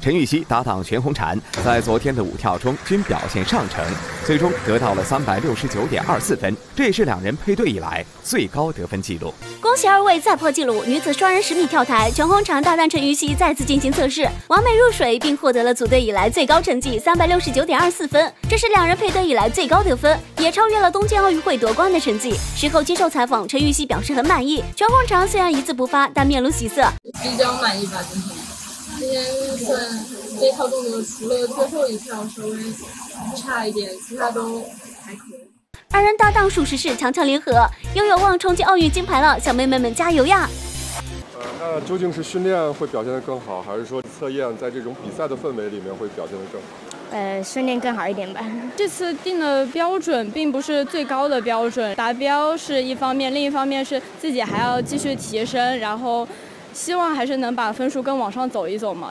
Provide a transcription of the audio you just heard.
陈芋汐搭档全红婵在昨天的舞跳中均表现上乘，最终得到了三百六十九点二四分，这也是两人配对以来最高得分记录。恭喜二位再破纪录！女子双人十米跳台，全红婵搭档陈芋汐再次进行测试，完美入水，并获得了组队以来最高成绩三百六十九点二四分，这是两人配对以来最高得分，也超越了东京奥运会夺冠的成绩。事后接受采访，陈芋汐表示很满意。全红婵虽然一字不发，但面露喜色，比较满意吧，今天。今天算这套动作，除了最后一跳稍微差一点，其他都还可以。二人搭档属实是强强联合，又有望冲击奥运金牌了，小妹妹们加油呀！呃，那究竟是训练会表现得更好，还是说测验在这种比赛的氛围里面会表现得更好？呃，训练更好一点吧。这次定的标准并不是最高的标准，达标是一方面，另一方面是自己还要继续提升，然后。希望还是能把分数更往上走一走嘛。